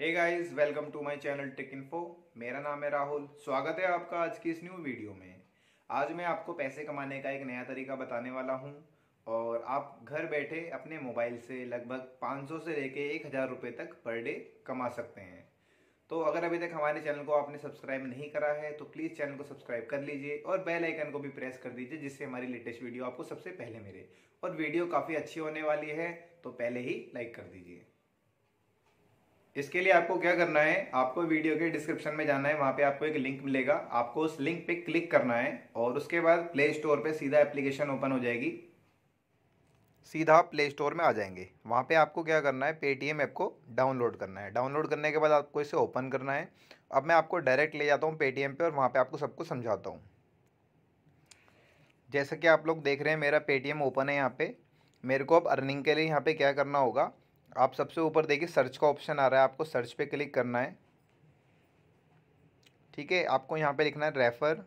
Hey guys welcome to my channel tech info मेरा नाम है राहुल। स्वागत है आपका आज की इस न्यू वीडियो में। आज मैं आपको पैसे कमाने का एक नया तरीका बताने वाला हूँ और आप घर बैठे अपने मोबाइल से लगभग 500 से लेके एक हज़ार रुपये तक पर डे कमा सकते हैं। तो अगर अभी तक हमारे चैनल को आपने सब्सक्राइब नहीं करा है तो प्लीज़ चैनल को सब्सक्राइब कर लीजिए और बेल आइकन को भी प्रेस कर दीजिए, जिससे हमारी लेटेस्ट वीडियो आपको सबसे पहले मिले। और वीडियो काफ़ी अच्छी होने वाली है तो पहले ही लाइक कर दीजिए। इसके लिए आपको क्या करना है, आपको वीडियो के डिस्क्रिप्शन में जाना है, वहाँ पे आपको एक लिंक मिलेगा। आपको उस लिंक पे क्लिक करना है और उसके बाद प्ले स्टोर पे सीधा एप्लीकेशन ओपन हो जाएगी। सीधा प्ले स्टोर में आ जाएँगे। वहाँ पे आपको क्या करना है, पेटीएम ऐप को डाउनलोड करना है। डाउनलोड करने के बाद आपको इसे ओपन करना है। अब मैं आपको डायरेक्ट ले जाता हूँ पेटीएम पे और वहाँ पे आपको सब कुछ समझाता हूँ। जैसा कि आप लोग देख रहे हैं, मेरा पेटीएम ओपन है यहाँ पे। मेरे को अब अर्निंग के लिए यहाँ पे क्या करना होगा आप सबसे ऊपर देखिए सर्च का ऑप्शन आ रहा है, आपको सर्च पे क्लिक करना है। ठीक है, आपको यहाँ पे लिखना है रेफ़र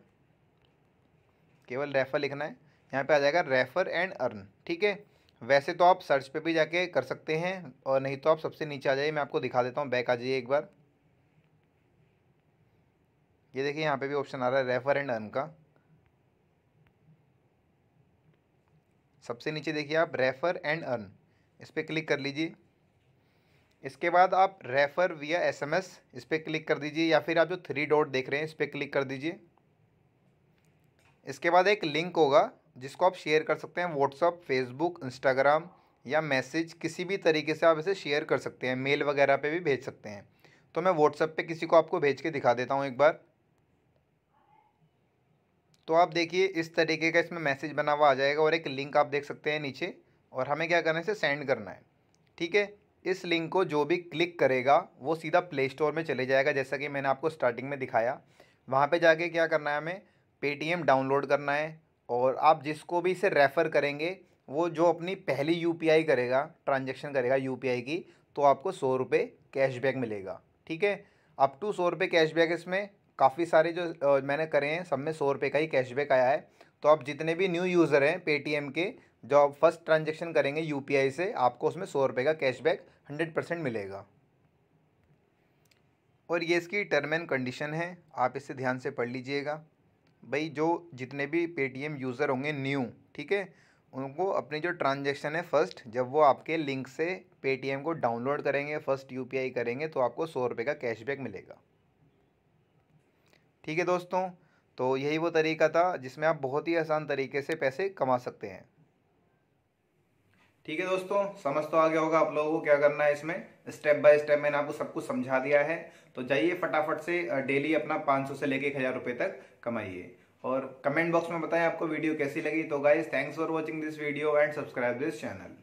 केवल रेफ़र लिखना है। यहाँ पे आ जाएगा रेफ़र एंड अर्न ठीक है, वैसे तो आप सर्च पे भी जाके कर सकते हैं, और नहीं तो आप सबसे नीचे आ जाइए, मैं आपको दिखा देता हूँ बैक आ जाइए एक बार। ये देखिए, यहाँ पे भी ऑप्शन आ रहा है रेफ़र एंड अर्न का। सबसे नीचे देखिए आप रेफ़र एंड अर्न इस पर क्लिक कर लीजिए। इसके बाद आप रेफ़र विया एसएमएस इस पर क्लिक कर दीजिए या फिर आप जो थ्री डॉट देख रहे हैं इस पर क्लिक कर दीजिए। इसके बाद एक लिंक होगा जिसको आप शेयर कर सकते हैं व्हाट्सअप फेसबुक इंस्टाग्राम या मैसेज किसी भी तरीके से आप इसे शेयर कर सकते हैं मेल वगैरह पे भी भेज सकते हैं। तो मैं व्हाट्सअप पे किसी को आपको भेज के दिखा देता हूँ एक बार। तो आप देखिए इस तरीके का इसमें मैसेज बना हुआ आ जाएगा और एक लिंक आप देख सकते हैं नीचे और हमें क्या करना है इसे सेंड करना है। ठीक है? इस लिंक को जो भी क्लिक करेगा, वो सीधा प्ले स्टोर में चले जाएगा, जैसा कि मैंने आपको स्टार्टिंग में दिखाया। वहाँ पे जाके क्या करना है हमें? पेटीएम डाउनलोड करना है और आप जिसको भी इसे रेफ़र करेंगे, वो जो अपनी पहली यूपीआई करेगा ट्रांजेक्शन करेगा यूपीआई की तो आपको सौ रुपये कैशबैक मिलेगा। ठीक है? अप टू सौ रुपये कैशबैक इसमें काफ़ी सारे जो मैंने करे हैं, सब में सौ रुपये का ही कैशबैक आया है। तो आप जितने भी न्यू यूज़र हैं पेटीएम के जो आप फ़र्स्ट ट्रांजेक्शन करेंगे यूपीआई से, आपको उसमें सौ रुपये का कैशबैक हंड्रेड परसेंट मिलेगा। और ये इसकी टर्म एंड कंडीशन है, आप इसे ध्यान से पढ़ लीजिएगा। भाई, जो जितने भी पेटीएम यूज़र होंगे न्यू ठीक है, उनको अपनी जो ट्रांजेक्शन है फ़र्स्ट जब वो आपके लिंक से पेटीएम को डाउनलोड करेंगे फ़र्स्ट यूपीआई करेंगे तो आपको सौ रुपये का कैशबैक मिलेगा। ठीक है दोस्तों तो यही वो तरीका था जिसमें आप बहुत ही आसान तरीके से पैसे कमा सकते हैं। ठीक है दोस्तों, समझ तो आ गया होगा आप लोगों को क्या करना है इसमें। स्टेप बाय स्टेप मैंने आपको सब कुछ समझा दिया है। तो जाइए फटाफट से डेली अपना 500 से लेके एक हज़ार रुपये तक कमाइए। और कमेंट बॉक्स में बताएँ आपको वीडियो कैसी लगी। तो guys thanks for watching this video and subscribe this channel